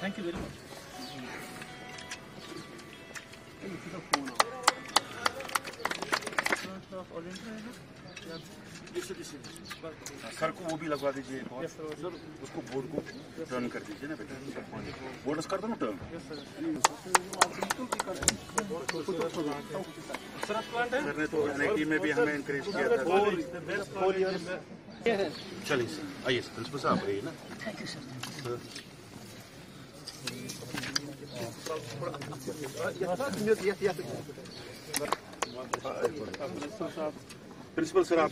Thank you very much. Sir को वो भी लगवा दीजिए उसको बोर्ड को टर्न कर दीजिए ना बेटा। बोर्ड कर दो ना टर्न सर ने तो एनआईटी में भी हमें इंकरेज किया था। चलिए सर आइए सर प्रिंसिपल साहब आइए ना। प्रिंसिपल सर आप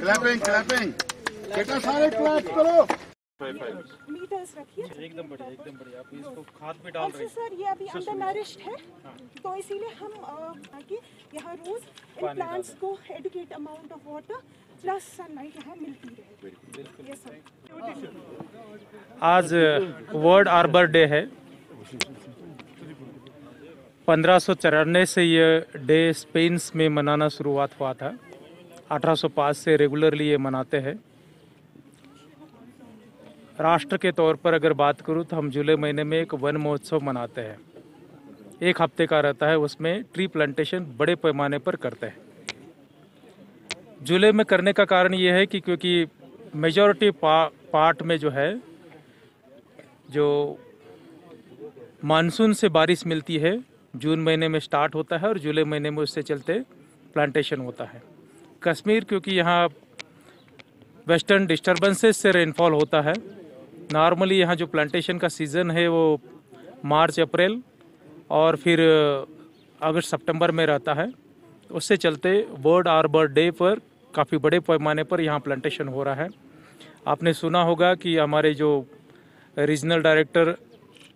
क्लैपिंग क्लैपिंग बेटा सारे क्लैप करो। मीटर्स रखिए। एकदम बढ़िया एकदम बढ़िया। आप इसको खाद में डाल रहे अच्छा सर ये अभी अंडर नरिश्ड है तो इसीलिए हम आगे यहाँ रोज इन प्लांट्स को adequate amount of water plus sunlight यहाँ मिलती रहे। आज वर्ल्ड आर्बर डे है। पंद्रह सौ चौरानवे से ये डे स्पेन्स में मनाना शुरुआत हुआ था। 1805 से रेगुलरली ये मनाते हैं। राष्ट्र के तौर पर अगर बात करूँ तो हम जुलाई महीने में एक वन महोत्सव मनाते हैं। एक हफ़्ते का रहता है उसमें ट्री प्लांटेशन बड़े पैमाने पर करते हैं। जुलाई में करने का कारण ये है कि क्योंकि मेजॉरिटी पा, पार्ट में जो है जो मानसून से बारिश मिलती है जून महीने में स्टार्ट होता है और जुलाई महीने में उससे चलते प्लांटेशन होता है। कश्मीर क्योंकि यहाँ वेस्टर्न डिस्टर्बेंसेस से रेनफॉल होता है। नॉर्मली यहाँ जो प्लांटेशन का सीज़न है वो मार्च, अप्रैल और फिर अगस्त, सितंबर में रहता है। उससे चलते वर्ल्ड आर्बर डे पर, काफ़ी बड़े पैमाने पर यहाँ प्लांटेशन हो रहा है। आपने सुना होगा कि हमारे जो रीजनल डायरेक्टर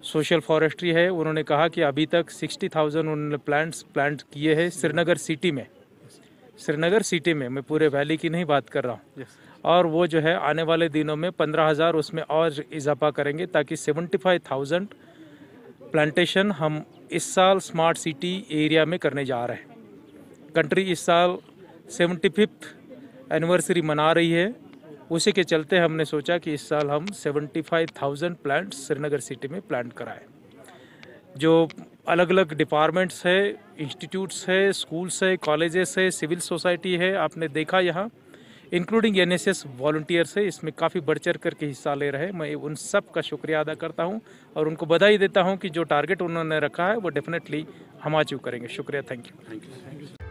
सोशल फॉरेस्ट्री है, उन्होंने कहा कि अभी तक सिक्सटी थाउज़ेंड उन्होंने प्लांट्स, प्लांट किए हैं श्रीनगर सिटी में। श्रीनगर सिटी में, मैं पूरे वैली की नहीं बात कर रहा हूँ। और वो जो है आने वाले दिनों में पंद्रह हज़ार उसमें और इजाफा करेंगे ताकि सेवेंटी फाइव थाउज़ेंड प्लांटेशन हम इस साल स्मार्ट सिटी एरिया में करने जा रहे हैं। कंट्री इस साल सेवेंटी फिफ्थ एनिवर्सरी मना रही है। उसी के चलते हमने सोचा कि इस साल हम seventy five thousand plants Srinagar city में प्लांट कराएँ। जो अलग अलग डिपार्टमेंट्स है, इंस्टीट्यूट्स है, स्कूल्स है, कॉलेजेस है, सिविल सोसाइटी है, आपने देखा यहाँ। इंक्लूडिंग एन एस वॉल्टियर्स है, इसमें काफ़ी बढ़ चढ़ करके हिस्सा ले रहे हैं। मैं उन सब का शुक्रिया अदा करता हूँ और उनको बधाई देता हूँ कि जो टारगेट उन्होंने रखा है, वो डेफिनेटली हम अचीव करेंगे शुक्रिया थैंक यू थैंक यू